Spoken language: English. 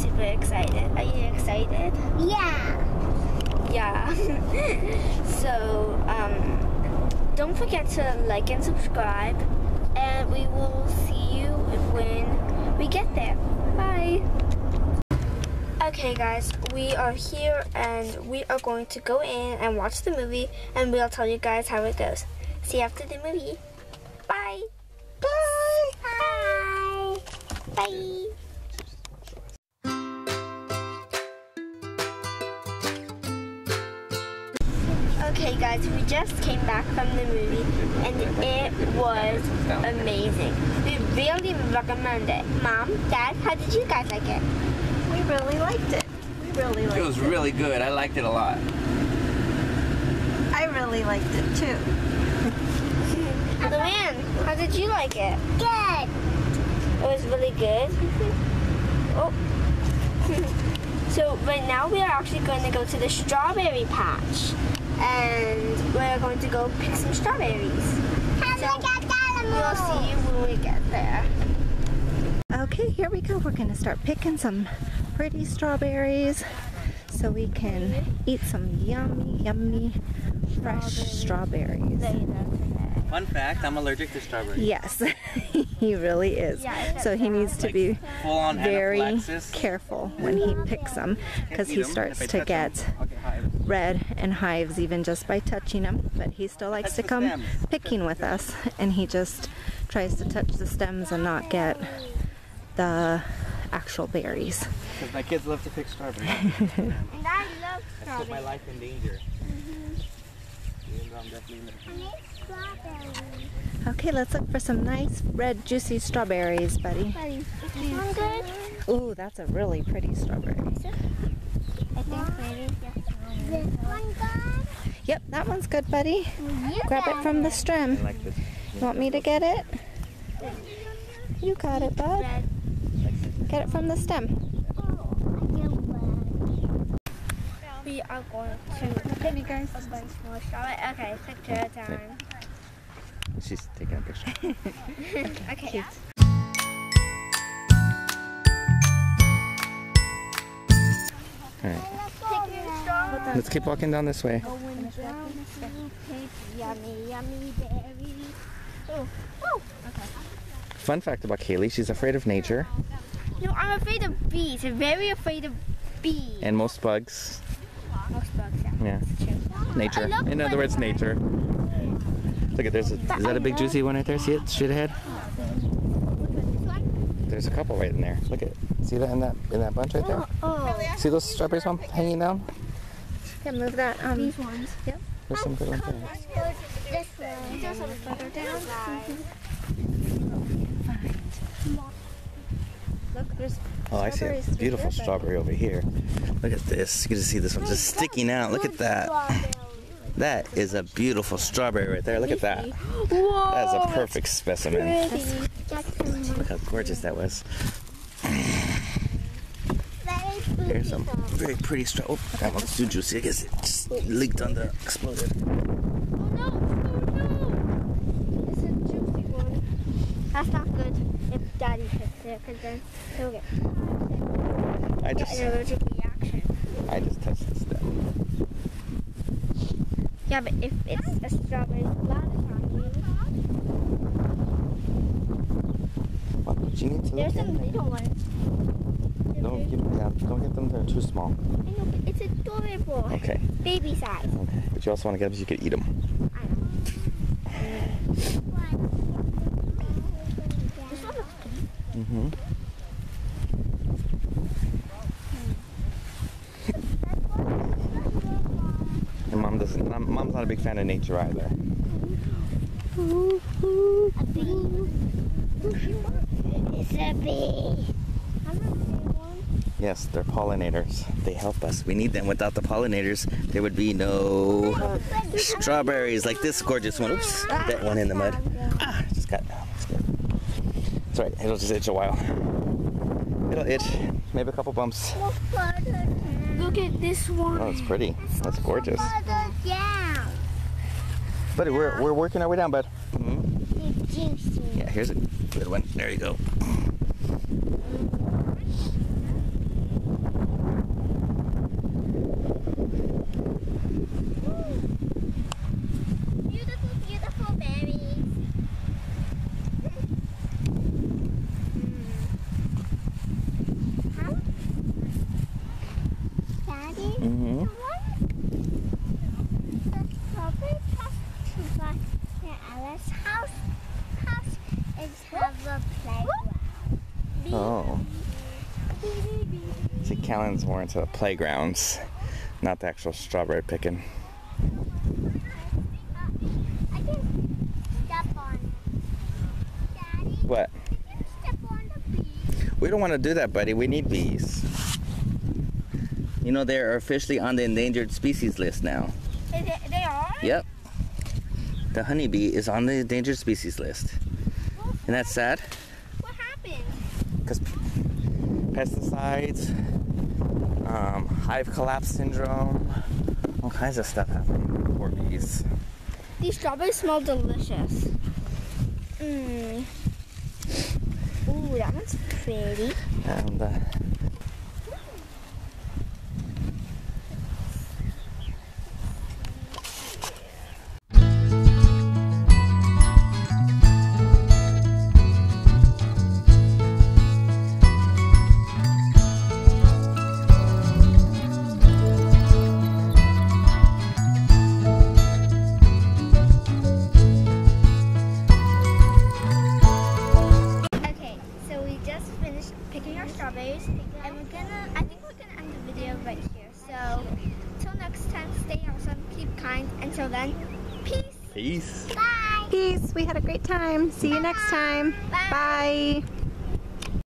super excited. Are you excited? Yeah. Yeah. so, um, don't forget to like and subscribe, and we will see you when we get there. Bye. Okay, guys, we are here and we are going to go in and watch the movie, and we'll tell you guys how it goes. See you after the movie. Bye. Bye. Bye. Bye. Okay, guys, we just came back from the movie and it was amazing. We really recommend it. Mom, Dad, how did you guys like it? We really liked it. We really liked It It was really good. I liked it a lot. I really liked it too. Luann, how did you like it? Good. It was really good. Mm-hmm. oh. so right now we are actually going to go to the strawberry patch. And we're going to go pick some strawberries. How So, do I get that We'll see you when we get there. Okay, here we go. We're going to start picking some pretty strawberries so we can eat some yummy, yummy, fresh strawberries. Fun fact, I'm allergic to strawberries. Yes, he really is. Yeah, So he needs to be Full on very careful when he picks them because he starts to get I'll get hives. Red and hives even just by touching them. But he still likes Touch to come stems. picking with us and he just tries to touch the stems and not get the actual berries. Because my kids love to pick strawberries. And I love strawberries. I put my life in danger. Even though I'm definitely Okay, let's look for some nice red juicy strawberries, buddy. Is this one good? Ooh, that's a really pretty strawberry. I think maybe. This one good? Yep, that one's good, buddy. You Grab it from the stem. Like. You want me to get it? You got it, bud. Get it from the stem. Oh, I get. We are going to Okay, you guys. a bunch more strawberry. Okay, picture time. She's taking a picture. Okay. Alright. Picking strawberry. Let's keep walking down this way. Going down the street, yummy, yummy berries. Oh, oh. Fun fact about Kaylee, she's afraid of nature No, I'm afraid of bees. I'm very afraid of bees. and most bugs. Most bugs, yeah. Yeah. Nature. In other words, nature. Look at there's a, is that a big juicy one right there? See it straight ahead? There's a couple right in there. Look at see that in that in that bunch right there? Oh, oh. See those strawberries mom hanging down? Yeah, move that. Um, these ones. Yep. There's some good ones there. This one. Just a little further down. look, there's Oh, I see a beautiful through strawberry over here. Look at this. You can see this one just sticking out. Look at that. That is a beautiful strawberry right there. Look at that. Whoa. That is a perfect specimen. Look how gorgeous that was. Very Here's some very pretty straw. Oh, that one's too juicy. I guess it just leaked on the exploded. Oh no! Oh no! It's a juicy one. That's not good if Daddy hits it, because then he'll get I an just allergic reaction. I just touched the stem. Yeah, but if it's a strawberry lattice on you, What? You need to there's look some in. little ones. Don't give them down. Don't get them. They're too small. I know, but it's adorable. Okay. Baby size. Okay. But you also want to get them so you can eat them. I know. This one looks pretty. Mm-hmm. And mom doesn't. Mom's not a big fan of nature either. It's a bee. Yes, they're pollinators. They help us. We need them. Without the pollinators, there would be no strawberries like this gorgeous one. Oops, that one in the mud. Ah, just got. It's good. It's right. It'll just itch a while. It'll itch. Maybe a couple bumps. Look at this one. Oh, it's pretty. That's gorgeous. Buddy, we're, we're working our way down, bud. Mhm. Yeah, here's a good one. There you go. Mm-hmm. The strawberry house to buy near Alice's house. House is have a playground. Oh. See, Callan's more into the playgrounds, not the actual strawberry picking. I can step on. Daddy, What? I can step on the bee. We don't want to do that, buddy. We need bees. You know, they're officially on the endangered species list now. They are? Yep. The honeybee is on the endangered species list. Isn't that sad? What happened? Because pesticides, um, hive collapse syndrome, all kinds of stuff happening. Poor bees. These strawberries smell delicious. Mmm. Ooh, that one's pretty. And uh, strawberries, and we're gonna, I think we're gonna end the video right here. So, till next time, stay awesome, keep kind. Until then, peace. peace. Bye. Peace. We had a great time. See you next time. Bye. Bye.